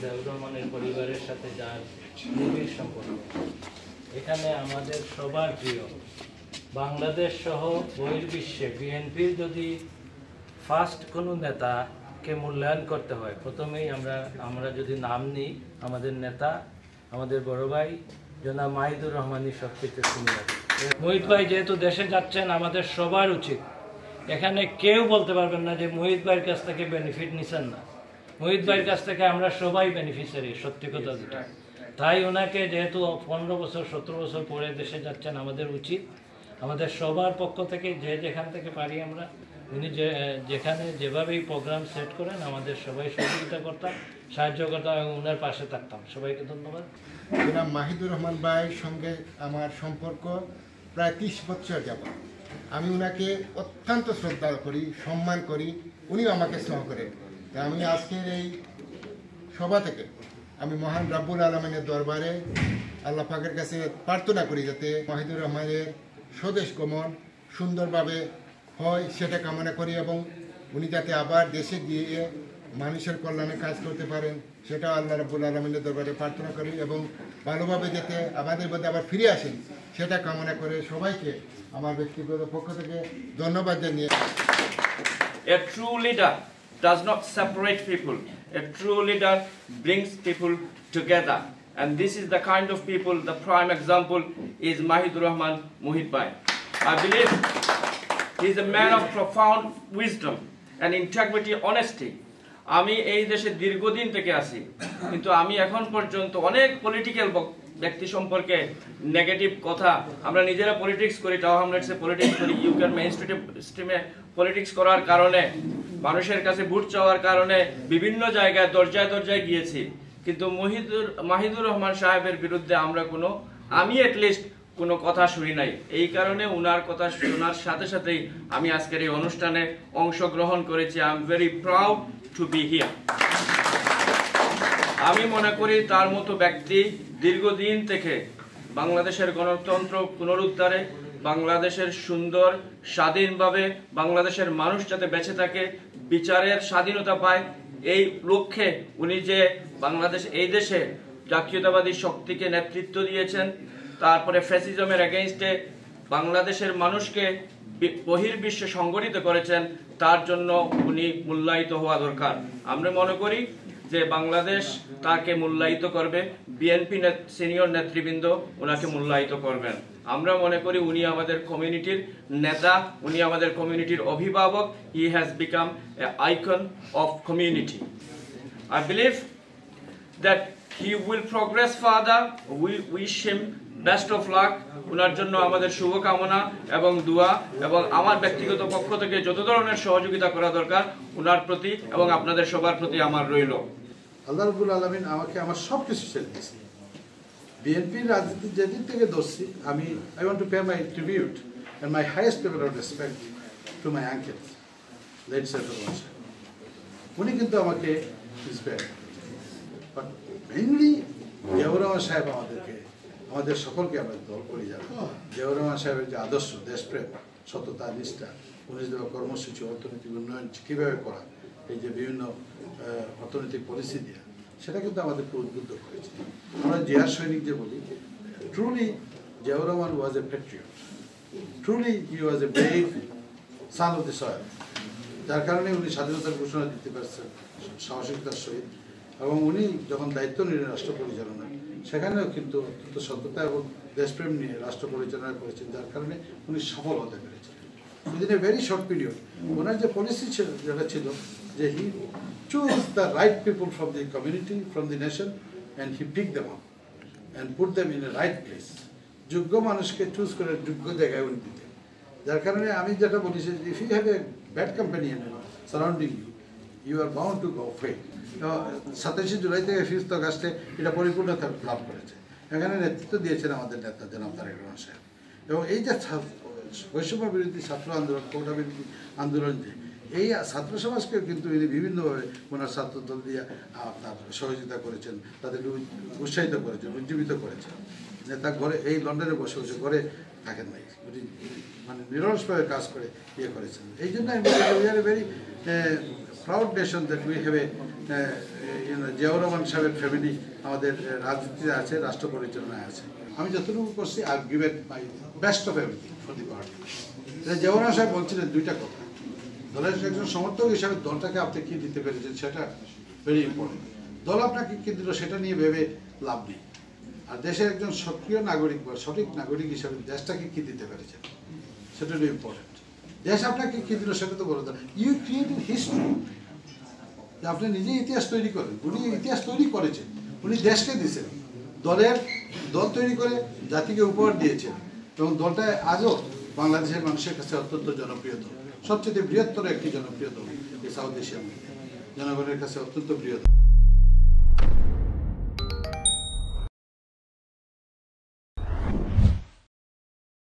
জিয়াউর পরিবারের সাথে যার নিবিড় সম্পর্ক। এখানে আমাদের সবার প্রিয় বাংলাদেশ সহ বহির্বিশ্বে বিএনপির যদি ফার্স্ট কোনো নেতাকে মূল্যায়ন করতে হয়, প্রথমেই আমরা আমরা যদি নাম নিই, আমাদের নেতা, আমাদের বড় ভাই, জনাব মাহিদুর রহমানই সবচেয়ে সুন্দর মোহিত ভাই যেহেতু দেশে যাচ্ছেন, আমাদের সবার উচিত। এখানে কেউ বলতে পারবেন না যে, মোহিত ভাইয়ের কাছ থেকে বেনিফিট নিছেন না। মোহিত ভাইয়ের কাছ থেকে আমরা সবাই বেনিফিশিয়ারি সত্যি কথা যেটা। তাই ওনাকে যেহেতু পনেরো বছর সতেরো বছর পরে দেশে যাচ্ছেন আমাদের উচিত। আমাদের সবার পক্ষ থেকে যে যেখান থেকে পারি আমরা উনি যে যেখানে যেভাবেই প্রোগ্রাম সেট করেন আমাদের সবাই সহযোগিতা করতাম সাহায্য করতাম এবং ওনার পাশে থাকতাম। সবাইকে ধন্যবাদ। জনাব মাহিদুর রহমান ভাইয়ের সঙ্গে আমার সম্পর্ক প্রায় ত্রিশ বছর যাব আমি ওনাকে অত্যন্ত শ্রদ্ধা করি সম্মান করি উনিও আমাকে স্নেহ করে তা আমি আজকের এই সভা থেকে আমি মহান রাব্বুল আলমিনের দরবারে আল্লাহ পাকের কাছে প্রার্থনা করি যাতে মাহিদুর রহমানের স্বদেশ গমন সুন্দরভাবে হয়, সেটা কামনা করি এবং উনি যাতে আবার দেশে গিয়ে মানুষের কল্যাণে কাজ করতে পারেন সেটা আল্লাহ রাব্বুল আলমিনের দরবারে প্রার্থনা করি এবং ভালোভাবে যাতে আমাদের মধ্যে আবার ফিরে আসেন, সেটা কামনা করে সবাইকে আমার ব্যক্তিগত পক্ষ থেকে ধন্যবাদ জানিয়ে A true leader does not separate people. A true leader brings people together. And this is the kind of people, the prime example is Mahidur Rahman Muhit Bhai. I believe he is a man of profound wisdom and integrity, honesty. আমি এই দেশে দীর্ঘদিন থেকে আছি কিন্তু আমি এখন পর্যন্ত অনেক পলিটিক্যাল ব্যক্তি সম্পর্কে নেগেটিভ কথা আমরা নিজেরা পলিটিক্স করি টাও হামলেটসে পলিটিক্স করি ইউকের মেইন স্ট্রিমে পলিটিক্স করার কারণে, মানুষের কাছে ভোট চাওয়ার কারণে বিভিন্ন জায়গায়, দরজায় দরজায় গিয়েছি। কিন্তু মহিদুর, মাহিদুর রহমান সাহেবের বিরুদ্ধে আমরা কোনো, আমি লিস্ট কোনো কথা শুনি নাই। এই কারণে উনার কথা শোনার সাথে সাথেই আমি আজকের এই অনুষ্ঠানে অংশগ্রহণ করেছি। I am very proud to be here আমি মনে করি তার মতো ব্যক্তি দীর্ঘদিন থেকে বাংলাদেশের গণতন্ত্র পুনরুদ্ধারে বাংলাদেশের সুন্দর, স্বাধীনভাবে বাংলাদেশের মানুষ যাতে বেঁচে থাকে, বিচারের স্বাধীনতা পায়, এই লক্ষ্যে উনি যে বাংলাদেশ, এই দেশে জাতীয়তাবাদী শক্তিকে নেতৃত্ব দিয়েছেন, তারপরে ফ্যাসিজমের এগেইনস্টে বাংলাদেশের মানুষকে বহির্বিশ্বে সংগঠিত করেছেন, তার জন্য উনি মূল্যায়িত হওয়া দরকার। আমরা মনে করি যে বাংলাদেশ তাকে মূল্যায়িত করবে, বিএনপি সিনিয়র নেতৃবৃন্দ ওনাকে মূল্যায়িত করবেন। আমরা মনে করি উনি আমাদের কমিউনিটির নেতা, উনি আমাদের কমিউনিটির অভিভাবক he has become a icon of community I believe that he will progress father we wish him best of luck ওনার জন্য আমাদের শুভকামনা এবং দোয়া এবং আমার ব্যক্তিগত পক্ষ থেকে যত ধরনের সহযোগিতা করা দরকার ওনার প্রতি এবং আপনাদের সবার প্রতি আমার রইল। আল্লাহ রবুল আলমিন আমাকে আমার সব কিছু ছেড়ে দিয়েছে। বিএনপির রাজনীতি যেদিন থেকে ধরছি, আমি I want to pay my tribute and my highest level of respect to my uncle late settle উনি কিন্তু আমাকে ইন্সপায়ার বাট মেইনলি জিয়াউর সাহেব আমাদেরকে, আমাদের সকলকে আমরা দল করে যাবে জিয়াউর রহমান সাহেবের যে আদর্শ, দেশপ্রেম, সততা, নিষ্ঠা, উনি কর্মসূচি, অর্থনৈতিক উন্নয়ন কীভাবে করা এই যে বিভিন্ন অর্থনৈতিক পলিসি দেওয়া সেটা কিন্তু আমাদেরকে উদ্বুদ্ধ করেছে। আমরা জিয়ার সৈনিক যে বলি truly Ziaur Rahman was a patriot truly he was a brave son of the soil যার কারণে উনি স্বাধীনতার ঘোষণা দিতে পারছেন সাহসিকতার সহিত। এবং উনি যখন দায়িত্ব নিলেন রাষ্ট্র পরিচালনা সেখানেও কিন্তু অত্যন্ত সততা এবং দেশপ্রেম নিয়ে রাষ্ট্র পরিচালনা করেছেন, যার কারণে উনি সফল হতে পেরেছেন। Within a very short period ওনার যে পলিসি যেটা ছিল যে he choose the right people from the community from the nation and he pick them up and put them in a right place যোগ্য মানুষকে চুজ করে যোগ্য জায়গায় উনি দিতেন। যার কারণে আমি যেটা বলি যে if you have a bad company surrounding you you are bound to go fail সাতাশে জুলাই থেকে ফিফথ আগস্টে এটা পরিপূর্ণতা লাভ করেছে। এখানে নেতৃত্ব দিয়েছেন আমাদের নেতা জনাব তারেক রহমান সাহেব। এবং এই যে বৈষম্য বিরোধী ছাত্র আন্দোলন, কোটা বিরোধী আন্দোলন যে, এই ছাত্র সমাজকে কিন্তু ইনি বিভিন্নভাবে ওনার ছাত্র দল দিয়ে সহযোগিতা করেছেন, তাদেরকে উৎসাহিত করেছেন, উজ্জীবিত করেছেন। নেতা ঘরে, এই লন্ডনে বসে বসে ঘরে থাকেন নাই মানে নিরলসভাবে কাজ করে ইয়ে করেছেন। এই জন্য আমি we are proud nation that we have a Rahman সাহেবের ফ্যামিলি আমাদের আহ, রাজনীতিতে আছে রাষ্ট্র পরিচালনায় আছে। আমি যতটুকু করছি I given my best of everything for the party Ziaur Rahman Sahib বলছিলেন দুইটা কথা। দলের একজন সমর্থক হিসাবে দলটাকে আপনি কি দিতে পেরেছেন সেটা ভেরি ইম্পর্টেন্ট দল আপনাকে কি দিল সেটা নিয়ে ভেবে লাভ নেই। আর দেশের একজন সক্রিয় নাগরিক বা সঠিক নাগরিক হিসাবে দেশটাকে কি দিতে পেরেছেন সেটা ইম্পর্টেন্ট দেশ আপনাকে কি দিল সেটা তো বলে ইউ ক্রিয়েটেড হিস্ট্রি আপনি নিজে ইতিহাস তৈরি করেন। উনি ইতিহাস তৈরি করেছেন। উনি দেশকে দিয়েছেন। দলের দল তৈরি করে জাতিকে উপহার দিয়েছেন। এবং দলটা আজও বাংলাদেশের মানুষের কাছে অত্যন্ত জনপ্রিয় দল। সবচেয়ে বৃহত্তর একটি জনপ্রিয় দল এই সাউথ এশিয়ার জনগণের কাছে অত্যন্ত প্রিয় দল।